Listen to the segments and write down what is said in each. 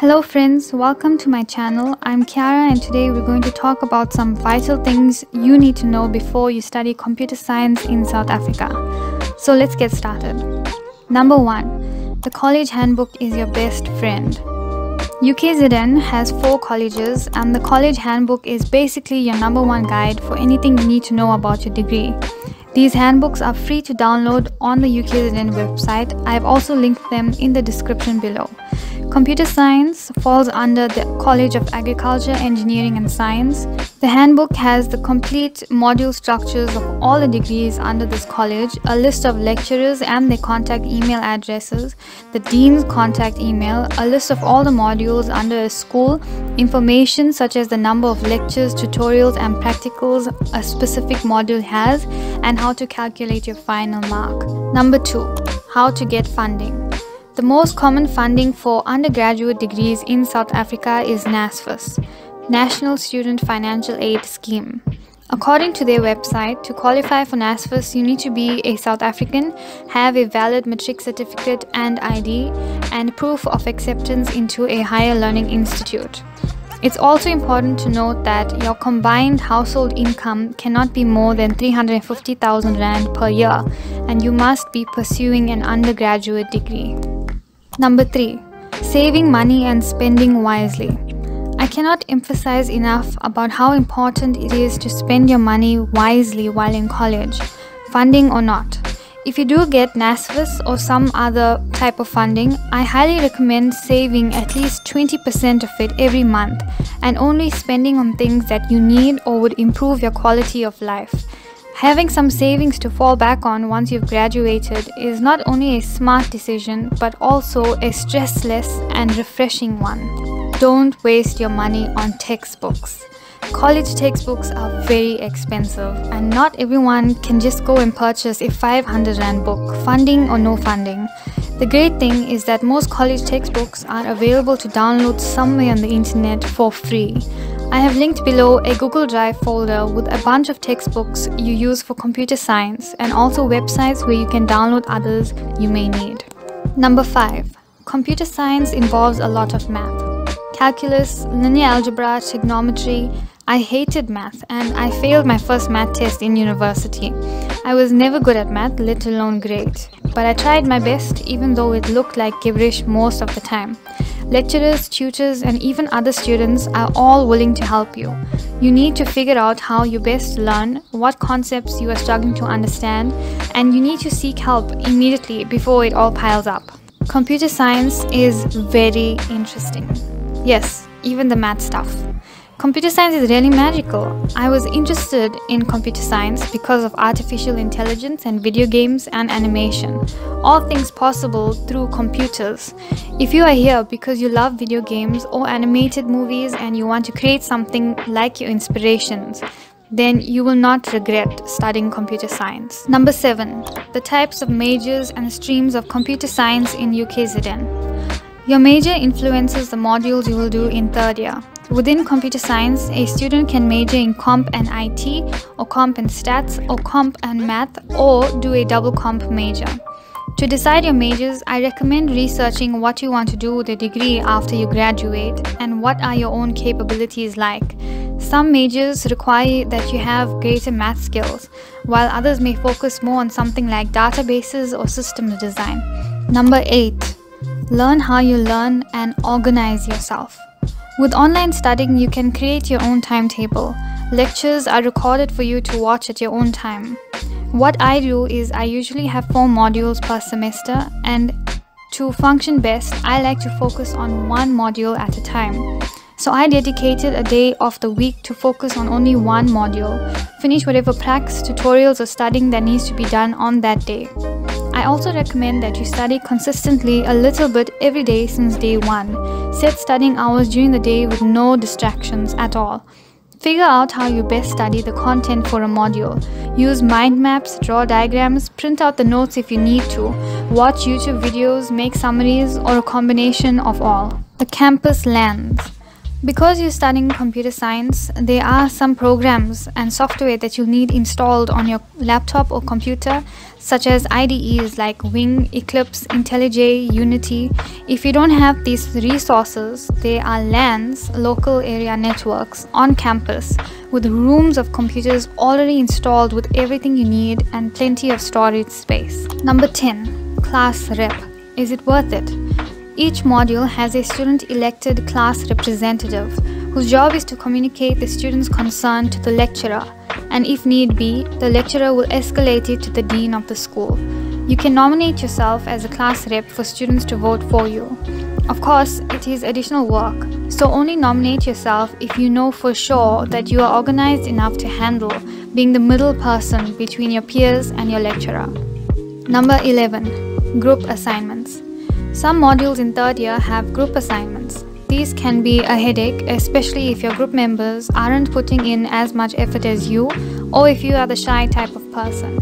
Hello friends, welcome to my channel. I'm Kiara and today we're going to talk about some vital things you need to know before you study computer science in South Africa. So let's get started. Number 1. The college handbook is your best friend. UKZN has four colleges and the college handbook is basically your number one guide for anything you need to know about your degree. These handbooks are free to download on the UKZN website. I've also linked them in the description below. Computer science falls under the College of Agriculture, Engineering and Science. The handbook has the complete module structures of all the degrees under this college, a list of lecturers and their contact email addresses, the dean's contact email, a list of all the modules under a school, information such as the number of lectures, tutorials and practicals a specific module has, and how to calculate your final mark. Number 2. How to get funding. The most common funding for undergraduate degrees in South Africa is NSFAS, National Student Financial Aid Scheme. According to their website, to qualify for NSFAS, you need to be a South African, have a valid matric certificate and ID, and proof of acceptance into a higher learning institute. It's also important to note that your combined household income cannot be more than 350,000 Rand per year, and you must be pursuing an undergraduate degree. Number 3. Saving money and spending wisely. I cannot emphasize enough about how important it is to spend your money wisely while in college, funding or not. If you do get NSFAS or some other type of funding, I highly recommend saving at least 20% of it every month and only spending on things that you need or would improve your quality of life. Having some savings to fall back on once you've graduated is not only a smart decision but also a stressless and refreshing one. Don't waste your money on textbooks. College textbooks are very expensive and not everyone can just go and purchase a 500 Rand book, funding or no funding. The great thing is that most college textbooks are available to download somewhere on the internet for free. I have linked below a Google Drive folder with a bunch of textbooks you use for computer science and also websites where you can download others you may need. Number 5. Computer science involves a lot of math. Calculus, linear algebra, trigonometry. I hated math and I failed my first math test in university. I was never good at math, let alone great. But I tried my best even though it looked like gibberish most of the time. Lecturers, tutors, and even other students are all willing to help you. You need to figure out how you best learn, what concepts you are struggling to understand, and you need to seek help immediately before it all piles up. Computer science is very interesting. Yes, even the math stuff. Computer science is really magical. I was interested in computer science because of artificial intelligence and video games and animation. All things possible through computers. If you are here because you love video games or animated movies and you want to create something like your inspirations, then you will not regret studying computer science. Number 7. The types of majors and streams of computer science in UKZN. Your major influences the modules you will do in third year. Within computer science, a student can major in comp and IT, or comp and stats, or comp and math, or do a double comp major. To decide your majors, I recommend researching what you want to do with a degree after you graduate and what are your own capabilities like. Some majors require that you have greater math skills, while others may focus more on something like databases or systems design. Number 8. Learn how you learn and organize yourself. With online studying, you can create your own timetable. Lectures are recorded for you to watch at your own time. What I do is I usually have four modules per semester, and to function best, I like to focus on one module at a time. So I dedicated a day of the week to focus on only one module, finish whatever practice, tutorials, or studying that needs to be done on that day. I also recommend that you study consistently a little bit every day since day 1. Set studying hours during the day with no distractions at all. Figure out how you best study the content for a module. Use mind maps, draw diagrams, print out the notes if you need to, watch YouTube videos, make summaries, or a combination of all. The campus LANs. Because you're studying computer science, there are some programs and software that you'll need installed on your laptop or computer, such as IDEs like Wing, Eclipse, IntelliJ, Unity. If you don't have these resources, there are LANs, local area networks, on campus with rooms of computers already installed with everything you need and plenty of storage space. Number 10. Class Rep. Is it worth it? Each module has a student elected class representative whose job is to communicate the student's concern to the lecturer and if need be, the lecturer will escalate it to the dean of the school. You can nominate yourself as a class rep for students to vote for you. Of course, it is additional work, so only nominate yourself if you know for sure that you are organized enough to handle being the middle person between your peers and your lecturer. Number 11. Group Assignments some modules in third year have group assignments. These can be a headache, especially if your group members aren't putting in as much effort as you or if you are the shy type of person.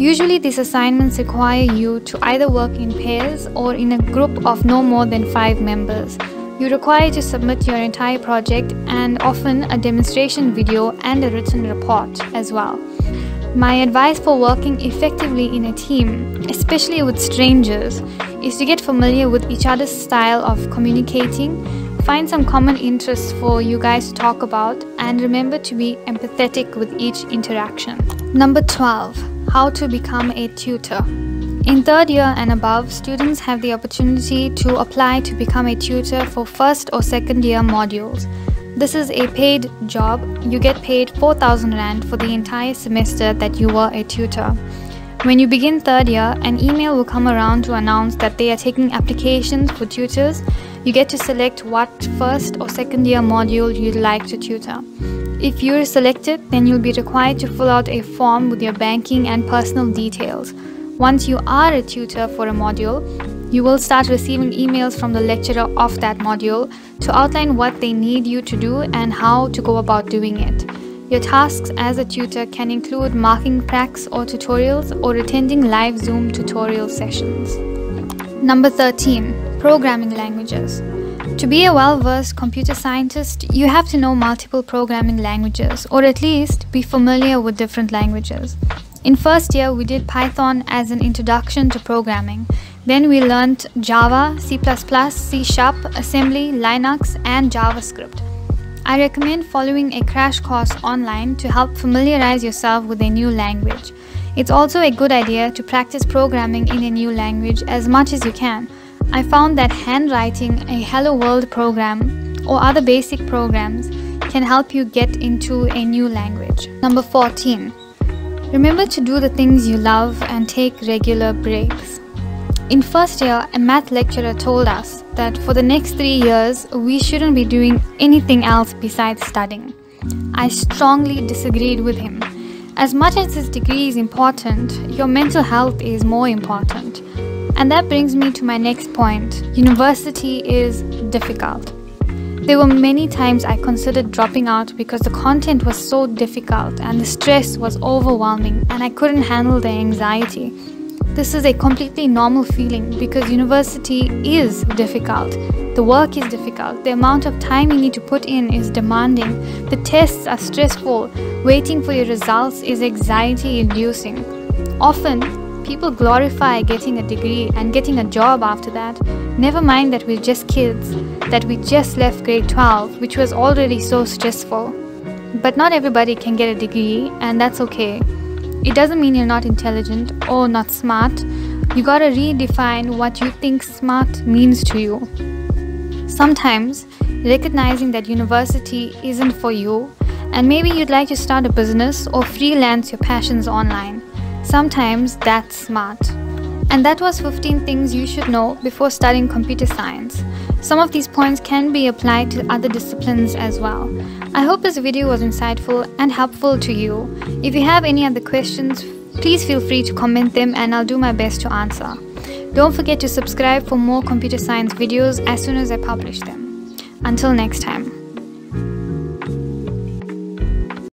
Usually, these assignments require you to either work in pairs or in a group of no more than five members. You require to submit your entire project and often a demonstration video and a written report as well. My advice for working effectively in a team, especially with strangers, is to get familiar with each other's style of communicating, find some common interests for you guys to talk about, and remember to be empathetic with each interaction. Number 12 How to become a tutor. In third year and above, students have the opportunity to apply to become a tutor for first or second year modules. This is a paid job. You get paid 4000 Rand for the entire semester that you were a tutor. When you begin third year, an email will come around to announce that they are taking applications for tutors. You get to select what first or second year module you'd like to tutor. If you're selected, then you'll be required to fill out a form with your banking and personal details. Once you are a tutor for a module, you will start receiving emails from the lecturer of that module to outline what they need you to do and how to go about doing it. Your tasks as a tutor can include marking pracs or tutorials or attending live Zoom tutorial sessions. Number 13. Programming languages. To be a well-versed computer scientist, you have to know multiple programming languages or at least be familiar with different languages. In first year, we did Python as an introduction to programming. Then we learned Java, C++, C Sharp, Assembly, Linux, and JavaScript. I recommend following a crash course online to help familiarize yourself with a new language. It's also a good idea to practice programming in a new language as much as you can. I found that handwriting a Hello World program or other basic programs can help you get into a new language. Number 14. Remember to do the things you love and take regular breaks. In first year, a math lecturer told us that for the next three years, we shouldn't be doing anything else besides studying. I strongly disagreed with him. As much as this degree is important, your mental health is more important. And that brings me to my next point university is difficult. There were many times I considered dropping out because the content was so difficult and the stress was overwhelming and I couldn't handle the anxiety. This is a completely normal feeling because university is difficult. The work is difficult. The amount of time you need to put in is demanding. The tests are stressful. Waiting for your results is anxiety inducing. Often, people glorify getting a degree and getting a job after that. Never mind that we're just kids, that we just left grade 12, which was already so stressful. But not everybody can get a degree, and that's okay. It doesn't mean you're not intelligent or not smart. You gotta redefine what you think smart means to you. Sometimes, recognizing that university isn't for you, and maybe you'd like to start a business or freelance your passions online. Sometimes that's smart. And that was 15 things you should know before studying computer science. Some of these points can be applied to other disciplines as well. I hope this video was insightful and helpful to you. If you have any other questions, please feel free to comment them and I'll do my best to answer. Don't forget to subscribe for more computer science videos as soon as I publish them. Until next time.